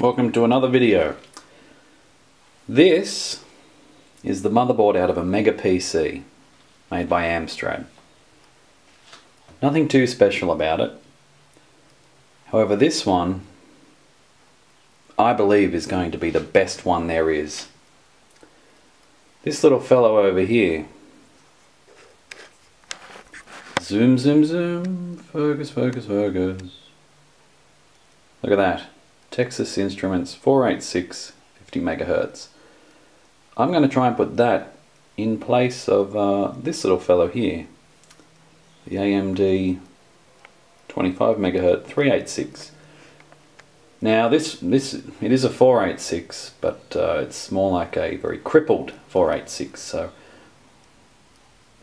welcome to another video. This is the motherboard out of a Mega PC made by Amstrad. Nothing too special about it. However, this one I believe is going to be the best one there is. This little fellow over here. Zoom, zoom, zoom. Focus, focus, focus. Look at that. Texas Instruments 486 50 megahertz. I'm going to try and put that in place of uh, this little fellow here. The AMD 25 megahertz 386. Now this this it is a 486, but uh, it's more like a very crippled 486. So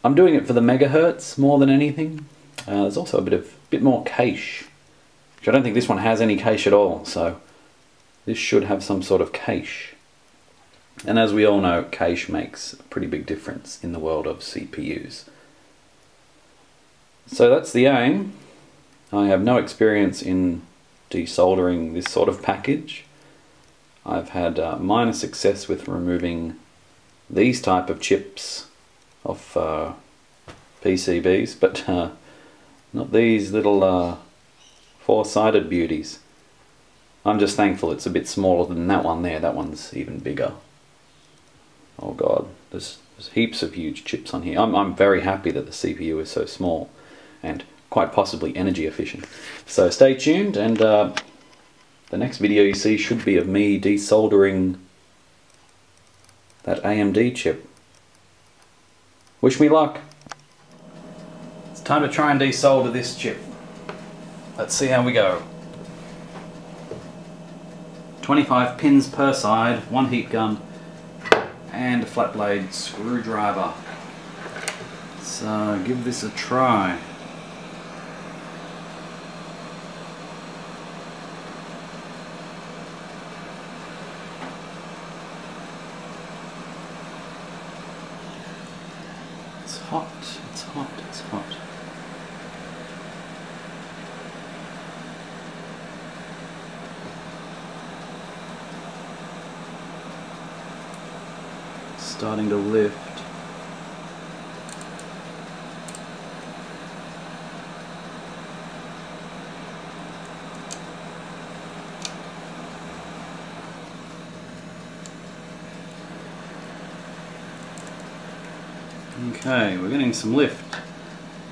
I'm doing it for the megahertz more than anything. Uh, there's also a bit of bit more cache, which I don't think this one has any cache at all. So this should have some sort of cache. And as we all know, cache makes a pretty big difference in the world of CPUs. So that's the aim. I have no experience in desoldering this sort of package. I've had uh, minor success with removing these type of chips off uh, PCBs, but uh, not these little uh, four-sided beauties. I'm just thankful it's a bit smaller than that one there. That one's even bigger. Oh god, there's, there's heaps of huge chips on here. I'm, I'm very happy that the CPU is so small and quite possibly energy efficient. So stay tuned and uh, the next video you see should be of me desoldering that AMD chip. Wish me luck. It's time to try and desolder this chip. Let's see how we go. 25 pins per side, one heat gun, and a flat blade screwdriver. So give this a try. It's hot, it's hot, it's hot. Starting to lift. Okay, we're getting some lift,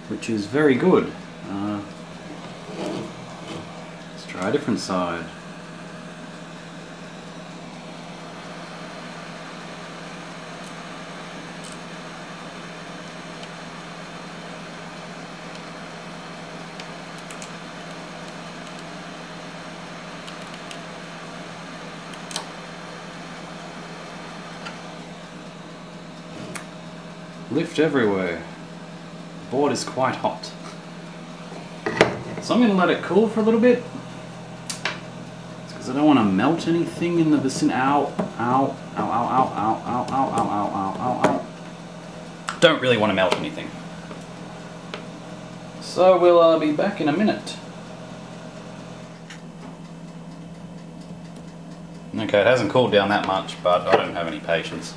which is very good. Uh, let's try a different side. Lift everywhere. The board is quite hot. So I'm going to let it cool for a little bit. Because I don't want to melt anything in the vicinity. Ow, ow, ow, ow, ow, ow, ow, ow, ow, ow, ow, ow. Don't really want to melt anything. So we'll uh, be back in a minute. Okay, it hasn't cooled down that much, but I don't have any patience.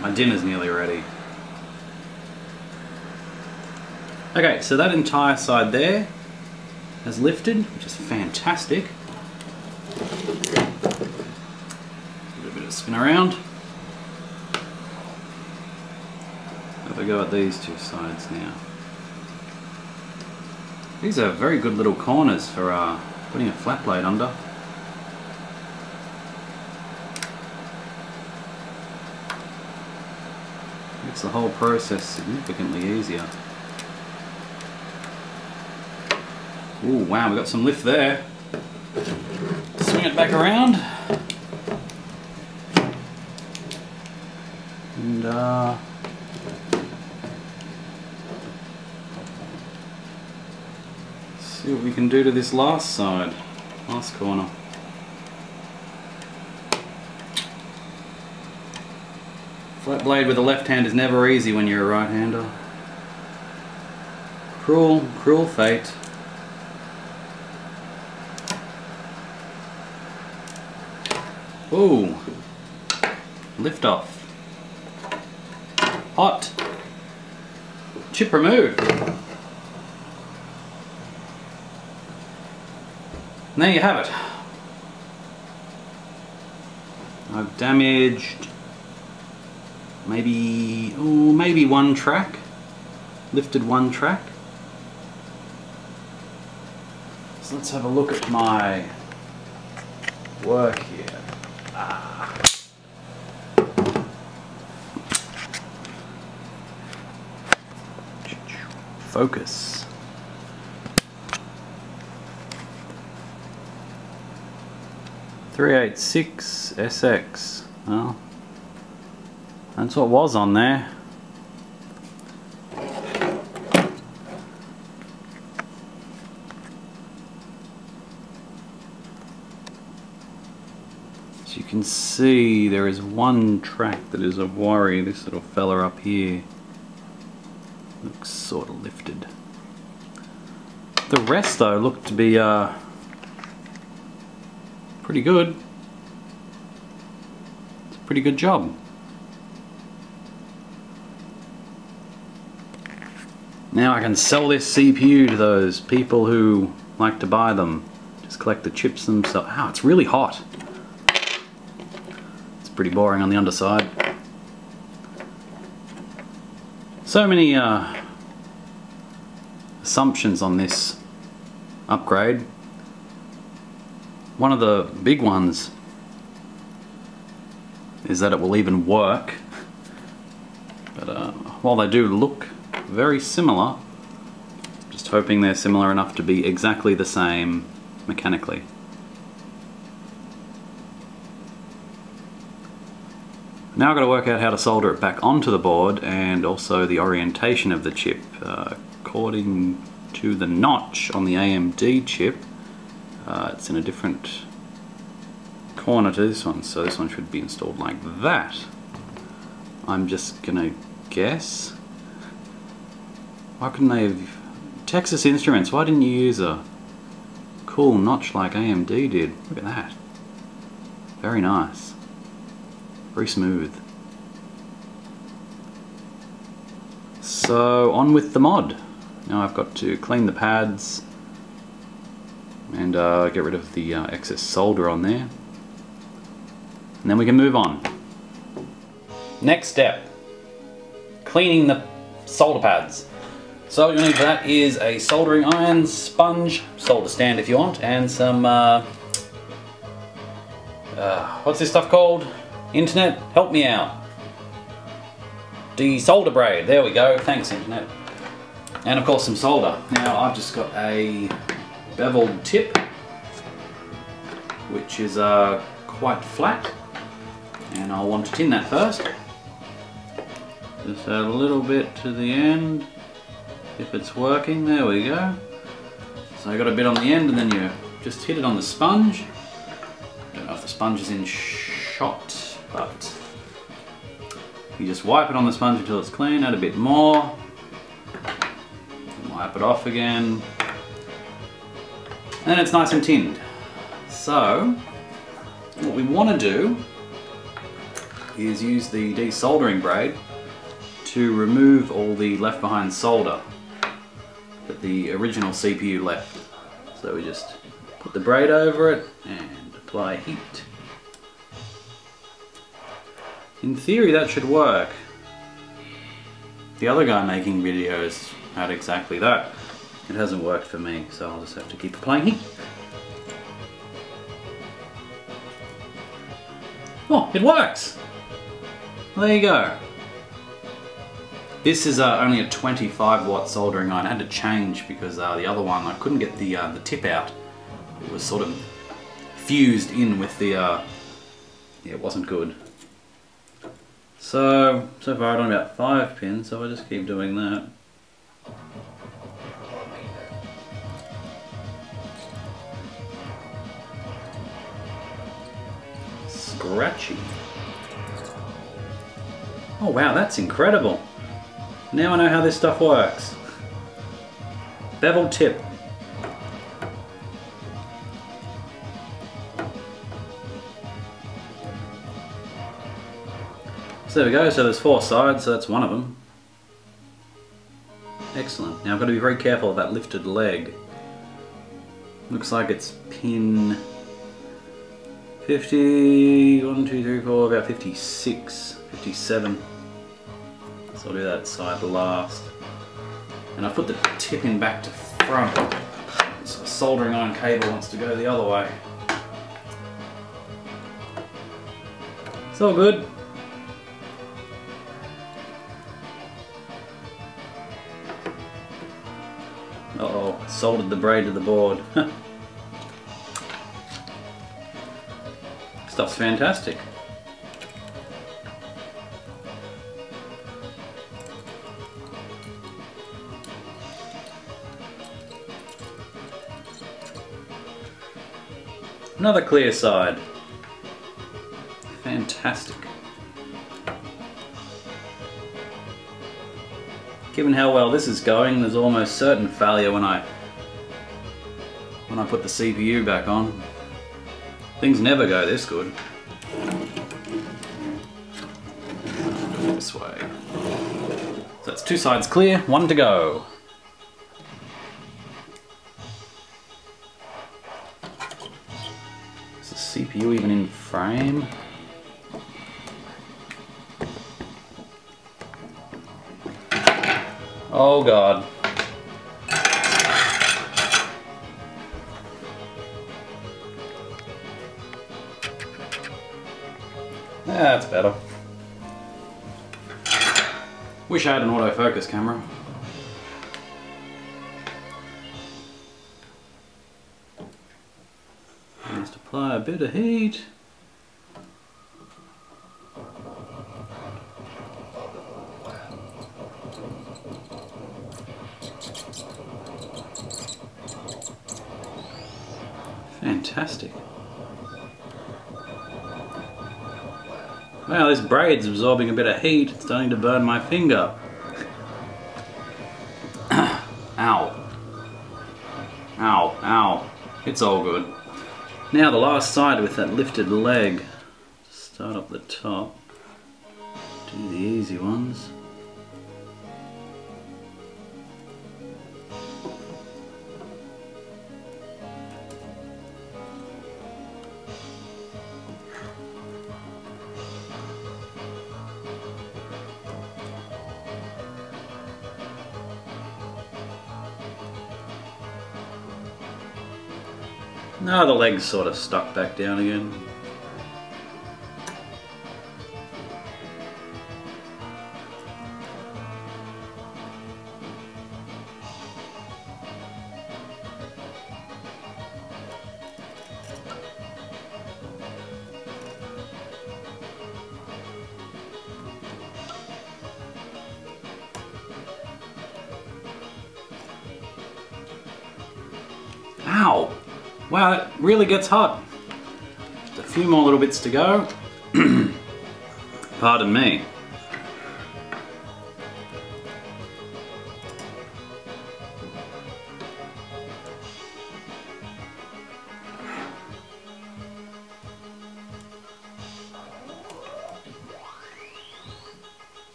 My dinner's nearly ready. Okay, so that entire side there has lifted, which is fantastic. It a bit of spin around. Have a go at these two sides now. These are very good little corners for uh, putting a flat blade under. Makes the whole process significantly easier. Ooh, wow, we got some lift there. Swing it back around. And uh, see what we can do to this last side, last corner. Flat blade with a left hand is never easy when you're a right-hander. Cruel, cruel fate. Ooh. Lift off. Hot. Chip removed. And there you have it. I've damaged maybe, oh, maybe one track. Lifted one track. So let's have a look at my work here. Ah. Focus. Three eight six SX. Well, that's what was on there. As you can see, there is one track that is of worry. This little fella up here looks sort of lifted. The rest, though, look to be uh, pretty good. It's a pretty good job. Now I can sell this CPU to those people who like to buy them. Just collect the chips themselves. Wow, it's really hot. It's pretty boring on the underside. So many uh, assumptions on this upgrade. One of the big ones is that it will even work. But uh, while they do look very similar. Just hoping they're similar enough to be exactly the same mechanically. Now I've got to work out how to solder it back onto the board and also the orientation of the chip. Uh, according to the notch on the AMD chip, uh, it's in a different corner to this one, so this one should be installed like that. I'm just gonna guess why couldn't they have... Texas Instruments, why didn't you use a cool notch like AMD did? Look at that. Very nice. Very smooth. So on with the mod. Now I've got to clean the pads and uh, get rid of the uh, excess solder on there. And then we can move on. Next step, cleaning the solder pads. So what you need for that is a soldering iron, sponge, solder stand if you want, and some, uh, uh, what's this stuff called? Internet, help me out. Desolder braid, there we go, thanks internet. And of course some solder. Now I've just got a beveled tip, which is uh, quite flat, and I'll want to tin that first. Just add a little bit to the end if it's working. There we go. So I got a bit on the end and then you just hit it on the sponge. Don't know if the sponge is in shot, but you just wipe it on the sponge until it's clean, add a bit more, wipe it off again, and it's nice and tinned. So, what we want to do is use the desoldering braid to remove all the left behind solder that the original CPU left. So we just put the braid over it and apply heat. In theory that should work. The other guy making videos had exactly that. It hasn't worked for me, so I'll just have to keep applying heat. Oh, it works! There you go. This is uh, only a 25 watt soldering iron. I had to change because uh, the other one, I couldn't get the, uh, the tip out. It was sort of fused in with the, uh, yeah, it wasn't good. So, so far I've done about five pins, so I just keep doing that. Scratchy. Oh wow, that's incredible. Now I know how this stuff works. Bevel tip. So there we go, so there's four sides, so that's one of them. Excellent. Now I've got to be very careful of that lifted leg. Looks like it's pin 50, 1, 2, 3, 4, about 56, 57. So I'll do that side last. And I put the tip in back to front. Soldering iron cable wants to go the other way. It's all good. Uh oh, soldered the braid to the board. Stuff's fantastic. Another clear side. Fantastic. Given how well this is going, there's almost certain failure when I when I put the CPU back on. Things never go this good. This way. So that's two sides clear, one to go. Oh god. That's better. Wish I had an autofocus camera. Just apply a bit of heat. Fantastic. Wow, this braid's absorbing a bit of heat. It's starting to burn my finger. ow. Ow, ow. It's all good. Now the last side with that lifted leg. Start up the top. Do the easy ones. No, the leg's sort of stuck back down again. Ow! Wow, it really gets hot. A few more little bits to go. Pardon me.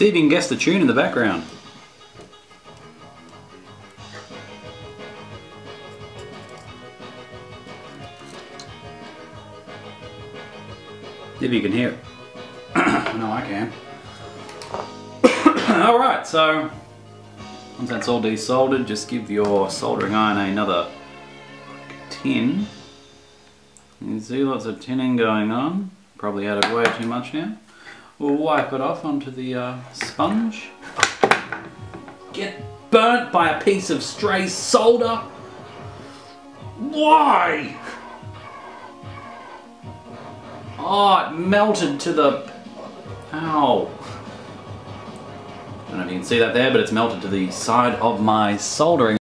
See if you can guess the tune in the background. If you can hear it. no, I can. Alright, so once that's all desoldered, just give your soldering iron another tin. You see lots of tinning going on. Probably added way too much now. We'll wipe it off onto the uh, sponge. Get burnt by a piece of stray solder? Why? Oh, it melted to the... Ow. I don't know if you can see that there, but it's melted to the side of my soldering